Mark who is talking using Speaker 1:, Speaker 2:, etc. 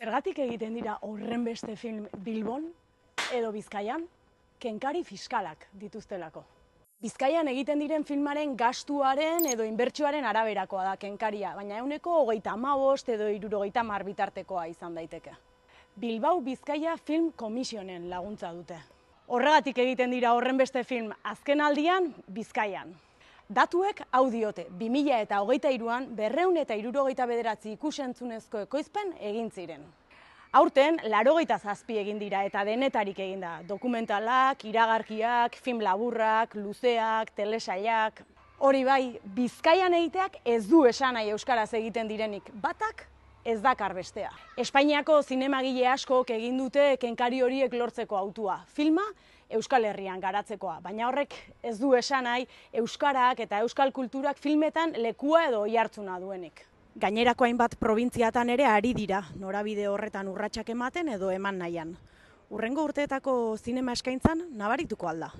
Speaker 1: Zergatik egiten dira horren beste film Bilbon edo Bizkaian? Kenkari fiskalak dituztelako. Bizkaian egiten diren filmaren gastuaren edo inbertsioaren araberakoa da kenkaria, baina euneko hogeita amabost edo irurogeita mar bitartekoa izan daiteke. Bilbao Bizkaia Film Komisionen laguntza dute. Horregatik egiten dira horren beste film azken aldian Bizkaian. Datuek hau diote, 2000 eta hogeita iruan berreun eta irurogeita bederatzi ikusentzunezko ekoizpen egin ziren. Aurten, larogeita zazpi egin dira eta denetarik egin da. Dokumentalak, iragarkiak, film laburrak, luzeak, telesaiak. Hori bai, bizkaian egiteak ez du esan nahi euskaraz egiten direnik. Batak ez dakar bestea. Espainiako zinemagile askok egin dute kenkari horiek lortzeko autua. Filma Euskal Herrian garatzekoa, baina horrek ez du esan nahi euskarak eta euskal kulturak filmetan lekua edo oihartzuna duenik. Gainerako hainbat probintziatan ere ari dira, norabide horretan urratsak ematen edo eman nahian. Urrengo urteetako zinema eskaintzan nabarituko alda.